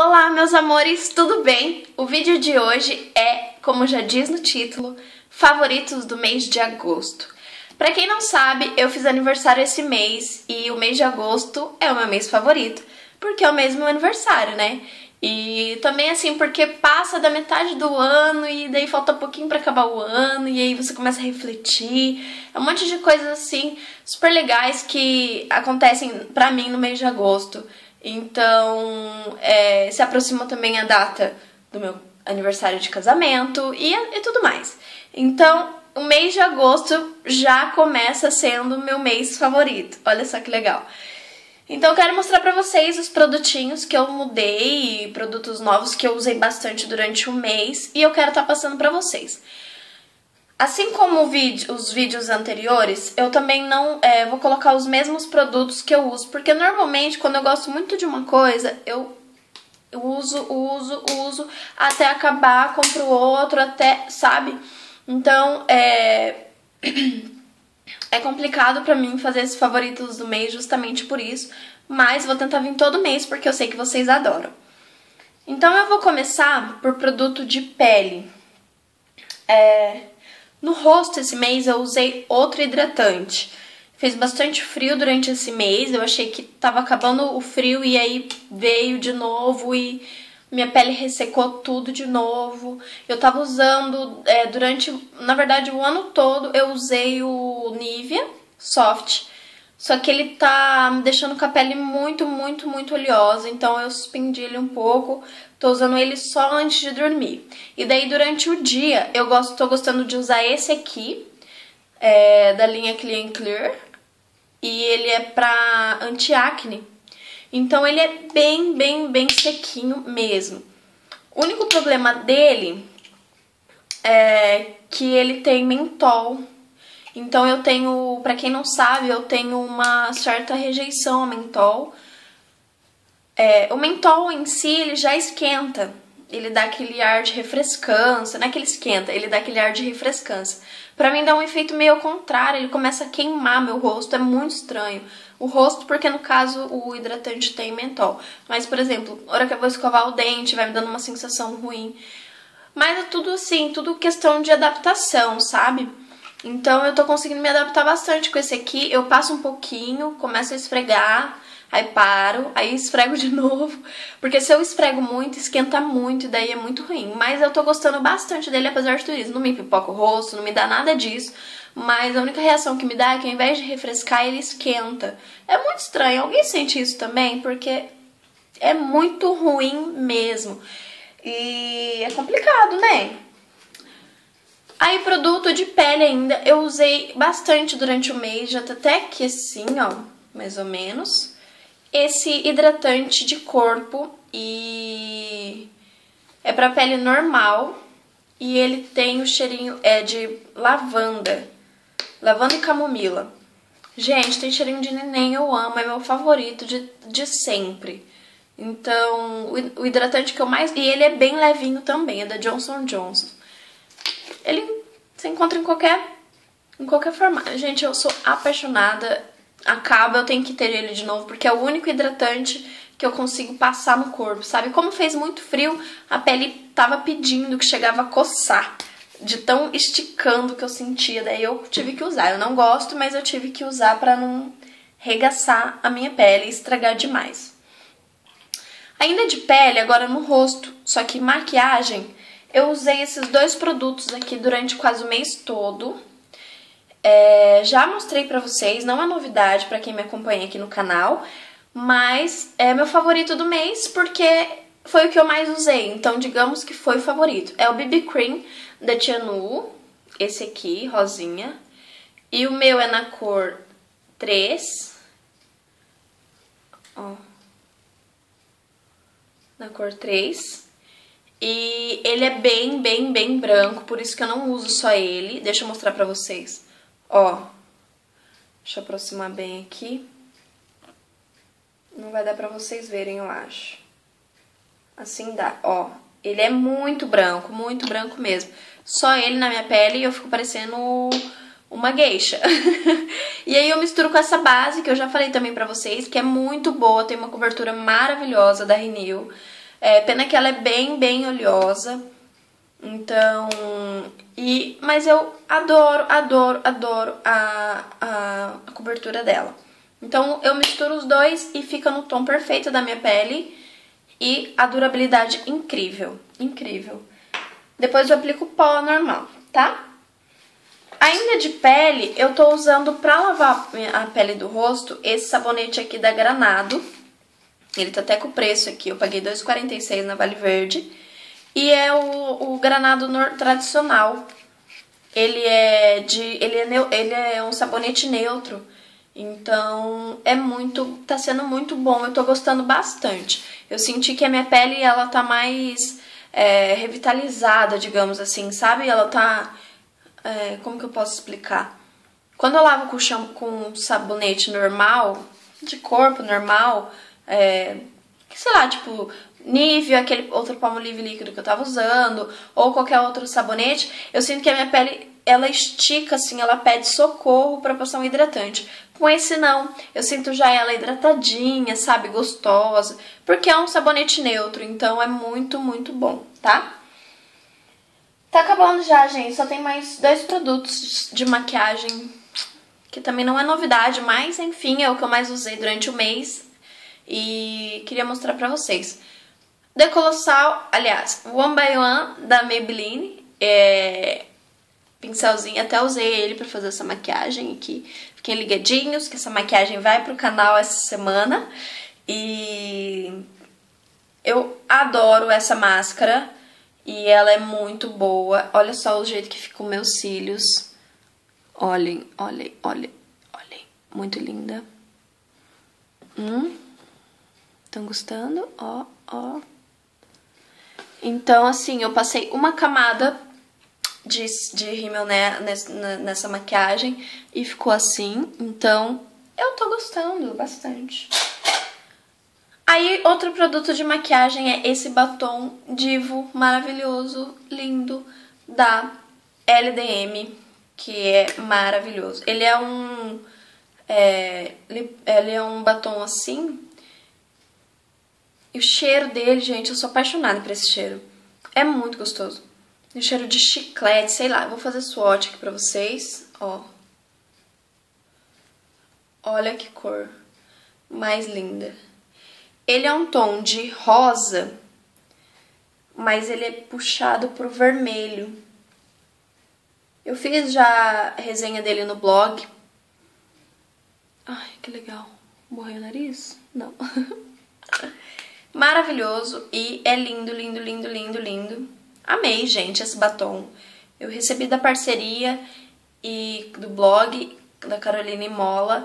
Olá, meus amores, tudo bem? O vídeo de hoje é, como já diz no título, favoritos do mês de agosto. Pra quem não sabe, eu fiz aniversário esse mês e o mês de agosto é o meu mês favorito, porque é o meu aniversário, né? E também assim, porque passa da metade do ano e daí falta pouquinho para acabar o ano e aí você começa a refletir. É um monte de coisas assim super legais que acontecem pra mim no mês de agosto. Então, é, se aproxima também a data do meu aniversário de casamento e, e tudo mais. Então, o mês de agosto já começa sendo meu mês favorito. Olha só que legal. Então eu quero mostrar pra vocês os produtinhos que eu mudei, produtos novos que eu usei bastante durante o mês e eu quero estar tá passando pra vocês. Assim como vídeo, os vídeos anteriores, eu também não é, vou colocar os mesmos produtos que eu uso, porque normalmente quando eu gosto muito de uma coisa, eu, uso, uso, uso, até acabar, compro outro, até, sabe? Então, é... é complicado pra mim fazer esses favoritos do mês justamente por isso, mas vou tentar vir todo mês porque eu sei que vocês adoram. Então eu vou começar por produto de pele. É... No rosto esse mês eu usei outro hidratante. Fez bastante frio durante esse mês, eu achei que tava acabando o frio e aí veio de novo e minha pele ressecou tudo de novo. Eu tava usando é, durante, na verdade, o ano todo eu usei o Nivea Soft. Só que ele tá me deixando com a pele muito, muito, muito oleosa. Então eu suspendi ele um pouco. Tô usando ele só antes de dormir. E daí durante o dia eu gosto, tô gostando de usar esse aqui. É, da linha Clean Clear. E ele é pra anti-acne. Então ele é bem, bem, bem sequinho mesmo. O único problema dele é que ele tem mentol. Então eu tenho, para quem não sabe, eu tenho uma certa rejeição ao mentol. É, o mentol em si, ele já esquenta. Ele dá aquele ar de refrescância, não é que ele esquenta, ele dá aquele ar de refrescância. Pra mim dá um efeito meio ao contrário, ele começa a queimar meu rosto, é muito estranho. O rosto, porque no caso o hidratante tem mentol. Mas, por exemplo, na hora que eu vou escovar o dente, vai me dando uma sensação ruim. Mas é tudo assim, tudo questão de adaptação, sabe? Então eu tô conseguindo me adaptar bastante com esse aqui. Eu passo um pouquinho, começo a esfregar, aí paro, aí esfrego de novo. Porque se eu esfrego muito, esquenta muito e daí é muito ruim. Mas eu tô gostando bastante dele, apesar de tudo isso. Não me pipoca o rosto, não me dá nada disso. Mas a única reação que me dá é que ao invés de refrescar, ele esquenta. É muito estranho. Alguém sente isso também? Porque é muito ruim mesmo. E é complicado, né? Aí, produto de pele ainda, eu usei bastante durante o mês, já tá até aqui assim, ó, mais ou menos. Esse hidratante de corpo e é pra pele normal e ele tem o cheirinho, é de lavanda, lavanda e camomila. Gente, tem cheirinho de neném, eu amo, é meu favorito de, de sempre. Então, o, o hidratante que eu mais... E ele é bem levinho também, é da Johnson Johnson. Ele se encontra em qualquer, em qualquer formato. Gente, eu sou apaixonada. Acaba, eu tenho que ter ele de novo, porque é o único hidratante que eu consigo passar no corpo, sabe? Como fez muito frio, a pele tava pedindo que chegava a coçar. De tão esticando que eu sentia, daí eu tive que usar. Eu não gosto, mas eu tive que usar pra não regaçar a minha pele e estragar demais. Ainda de pele, agora no rosto, só que maquiagem, eu usei esses dois produtos aqui durante quase o mês todo. É, já mostrei pra vocês, não é novidade pra quem me acompanha aqui no canal, mas é meu favorito do mês porque foi o que eu mais usei, então digamos que foi o favorito. É o BB Cream da Tianu, esse aqui, rosinha, e o meu é na cor 3, ó, na cor 3, e ele é bem, bem, bem branco, por isso que eu não uso só ele. Deixa eu mostrar pra vocês. Ó, deixa eu aproximar bem aqui. Não vai dar pra vocês verem, eu acho. Assim dá, ó. Ele é muito branco, muito branco mesmo. Só ele na minha pele e eu fico parecendo uma geisha. e aí eu misturo com essa base, que eu já falei também pra vocês, que é muito boa, tem uma cobertura maravilhosa da Renew. É, pena que ela é bem, bem oleosa. Então, e, mas eu adoro, adoro, adoro a, a, a cobertura dela. Então eu misturo os dois e fica no tom perfeito da minha pele e a durabilidade incrível, incrível. Depois eu aplico pó normal, tá? Ainda de pele, eu tô usando pra lavar a pele do rosto esse sabonete aqui da Granado. Ele tá até com o preço aqui, eu paguei R$ 2,46 na Vale Verde. E é o, o Granado tradicional. Ele é de ele é, ele é um sabonete neutro. Então, é muito, tá sendo muito bom, eu tô gostando bastante. Eu senti que a minha pele, ela tá mais é, revitalizada, digamos assim, sabe? Ela tá é, como que eu posso explicar? Quando eu lavo com, com sabonete normal, de corpo normal, é, sei lá, tipo Nivea, aquele outro palmolive líquido que eu tava usando, ou qualquer outro sabonete, eu sinto que a minha pele ela estica assim, ela pede socorro para passar um hidratante. Com esse não, eu sinto já ela hidratadinha, sabe, gostosa, porque é um sabonete neutro, então é muito, muito bom, tá? Tá acabando já, gente. Só tem mais dois produtos de maquiagem que também não é novidade, mas enfim, é o que eu mais usei durante o mês e queria mostrar pra vocês. Decolossal, aliás, One by One da Maybelline, é pincelzinho, até usei ele pra fazer essa maquiagem aqui. Fiquem ligadinhos que essa maquiagem vai pro canal essa semana e eu adoro essa máscara. E ela é muito boa. Olha só o jeito que ficam meus cílios. Olhem, olhem, olhem, olhem. Muito linda. Hum? Estão gostando? Ó, ó. Então, assim, eu passei uma camada de, de rímel né, nessa, maquiagem e ficou assim. Então, eu tô gostando bastante. Aí, outro produto de maquiagem é esse batom Divo maravilhoso, lindo, da LDM, que é maravilhoso. Ele é um... É, ele é um batom assim, o cheiro dele, gente, eu sou apaixonada por esse cheiro. É muito gostoso. O cheiro de chiclete, sei lá. Vou fazer swatch aqui pra vocês, ó. Olha que cor mais linda. Ele é um tom de rosa, mas ele é puxado pro vermelho. Eu fiz já a resenha dele no blog. Ai, que legal. Morreu o nariz? Não. Maravilhoso e é lindo, lindo, lindo, lindo, lindo. Amei, gente, esse batom. Eu recebi da parceria e do blog da Caroline Mola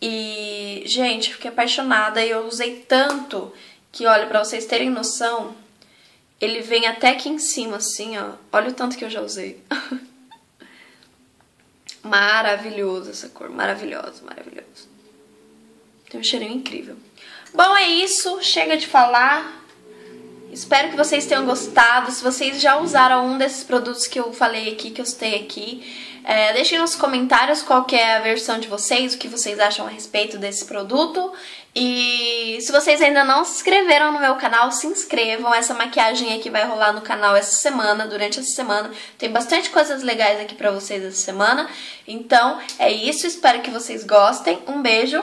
e, gente, fiquei apaixonada e eu usei tanto que, olha, pra vocês terem noção, ele vem até aqui em cima, assim, ó. Olha o tanto que eu já usei. Maravilhoso essa cor, maravilhoso, maravilhoso. Tem um cheirinho incrível. Bom, é isso, chega de falar. Espero que vocês tenham gostado. Se vocês já usaram um desses produtos que eu falei aqui, que eu citei aqui, é, deixem nos comentários qual é a versão de vocês, o que vocês acham a respeito desse produto. E se vocês ainda não se inscreveram no meu canal, se inscrevam. Essa maquiagem aqui vai rolar no canal essa semana, durante essa semana. Tem bastante coisas legais aqui pra vocês essa semana. Então, é isso. Espero que vocês gostem. Um beijo,